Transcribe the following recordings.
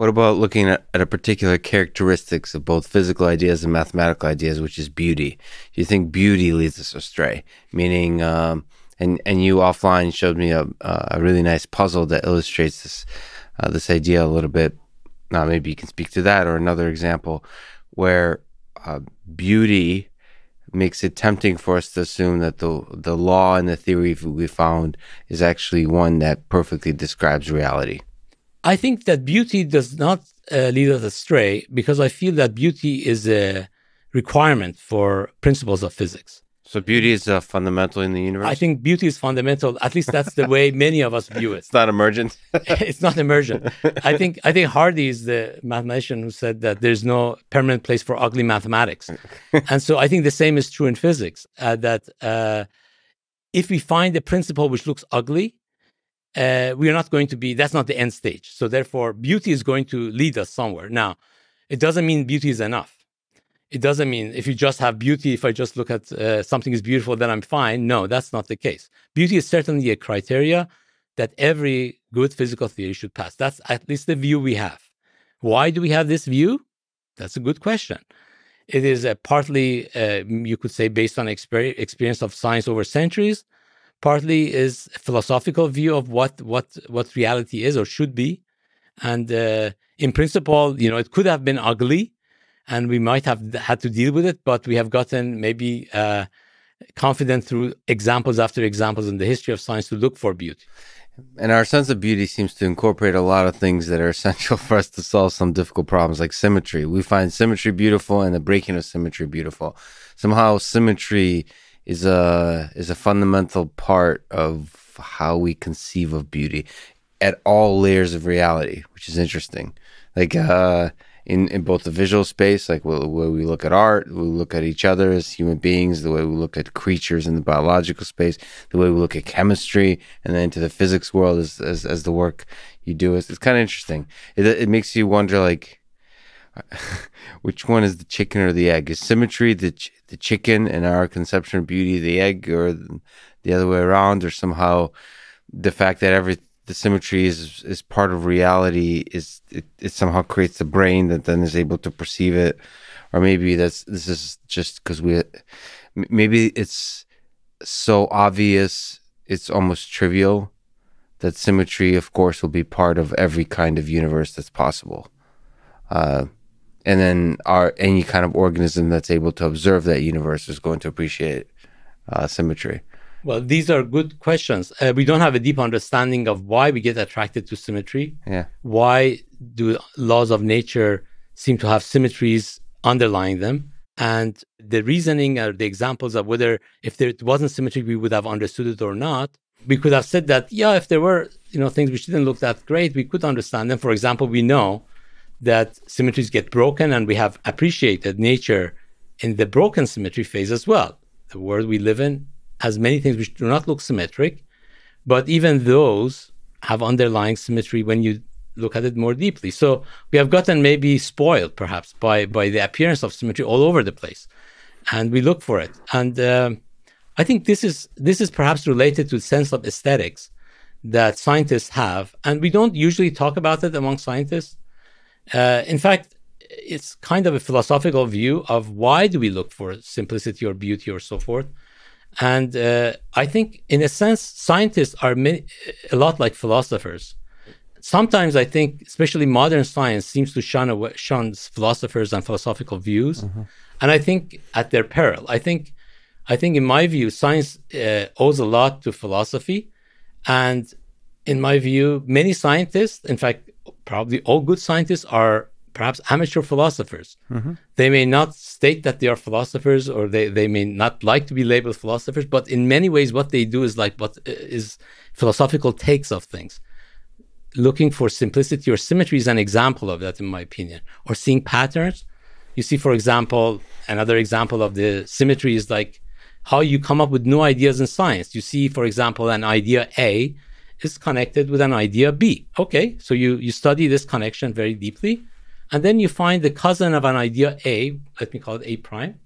What about looking at, at a particular characteristics of both physical ideas and mathematical ideas, which is beauty? Do you think beauty leads us astray? Meaning, um, and and you offline showed me a a really nice puzzle that illustrates this uh, this idea a little bit. Now, maybe you can speak to that or another example where uh, beauty makes it tempting for us to assume that the the law and the theory we found is actually one that perfectly describes reality. I think that beauty does not uh, lead us astray because I feel that beauty is a requirement for principles of physics. So beauty is uh, fundamental in the universe. I think beauty is fundamental. At least that's the way many of us view it. it's not emergent. it's not emergent. I think I think Hardy is the mathematician who said that there's no permanent place for ugly mathematics, and so I think the same is true in physics. Uh, that uh, if we find a principle which looks ugly, uh, we are not going to be. That's not the end stage. So therefore, beauty is going to lead us somewhere. Now, it doesn't mean beauty is enough it doesn't mean if you just have beauty, if I just look at uh, something is beautiful, then I'm fine. No, that's not the case. Beauty is certainly a criteria that every good physical theory should pass. That's at least the view we have. Why do we have this view? That's a good question. It is partly, uh, you could say, based on exper- experience of science over centuries. Partly is a philosophical view of what what what reality is or should be, and uh, in principle, you know, it could have been ugly and we might have had to deal with it, but we have gotten maybe uh, confident through examples after examples in the history of science to look for beauty. And our sense of beauty seems to incorporate a lot of things that are essential for us to solve some difficult problems, like symmetry. We find symmetry beautiful and the breaking of symmetry beautiful. Somehow, symmetry is a is a fundamental part of how we conceive of beauty at all layers of reality, which is interesting. Like, uh, in, in both the visual space, like way we look at art, we look at each other as human beings, the way we look at creatures in the biological space, the way we look at chemistry, and then into the physics world as, as, as the work you do. It's, it's kind of interesting. It, it makes you wonder, like, which one is the chicken or the egg? Is symmetry the ch- the chicken and our conception of beauty the egg, or the other way around, or somehow the fact that every the symmetry is is part of reality is it, it somehow creates the brain that then is able to perceive it? Or maybe that's this is just because we maybe it's so obvious it's almost trivial that symmetry of course will be part of every kind of universe that's possible. Uh, and then our any kind of organism that's able to observe that universe is going to appreciate uh, symmetry well, these are good questions. Uh, we don't have a deep understanding of why we get attracted to symmetry. Yeah. Why do laws of nature seem to have symmetries underlying them? And the reasoning or the examples of whether if there wasn't symmetry, we would have understood it or not. We could have said that, yeah, if there were, you know, things which didn't look that great, we could understand them. For example, we know that symmetries get broken and we have appreciated nature in the broken symmetry phase as well. The world we live in has many things which do not look symmetric, but even those have underlying symmetry when you look at it more deeply. So we have gotten maybe spoiled perhaps by by the appearance of symmetry all over the place, and we look for it. And uh, I think this is this is perhaps related to the sense of aesthetics that scientists have, and we don't usually talk about it among scientists. Uh, in fact, it's kind of a philosophical view of why do we look for simplicity or beauty or so forth and uh, I think, in a sense, scientists are many, a lot like philosophers. Sometimes I think, especially modern science, seems to shun, away, shun philosophers and philosophical views, mm-hmm. and I think at their peril. I think, I think, in my view, science uh, owes a lot to philosophy, and in my view, many scientists, in fact, probably all good scientists, are perhaps amateur philosophers. Mm-hmm. They may not state that they are philosophers or they, they may not like to be labeled philosophers, but in many ways, what they do is like what uh, philosophical takes of things. Looking for simplicity or symmetry is an example of that, in my opinion, or seeing patterns. You see, for example, another example of the symmetry is like how you come up with new ideas in science. You see, for example, an idea A is connected with an idea B. Okay, so you, you study this connection very deeply and then you find the cousin of an idea A, let me call it A prime.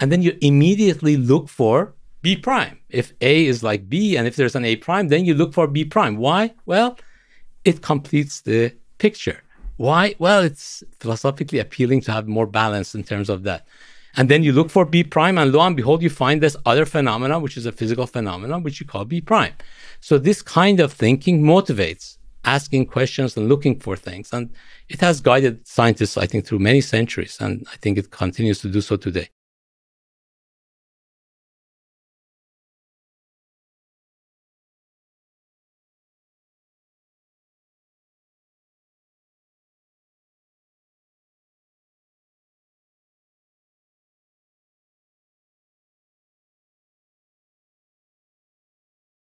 And then you immediately look for B prime. If A is like B and if there's an A prime, then you look for B prime. Why? Well, it completes the picture. Why? Well, it's philosophically appealing to have more balance in terms of that. And then you look for B prime, and lo and behold, you find this other phenomenon, which is a physical phenomenon, which you call B prime. So this kind of thinking motivates asking questions and looking for things. And it has guided scientists, I think, through many centuries. And I think it continues to do so today.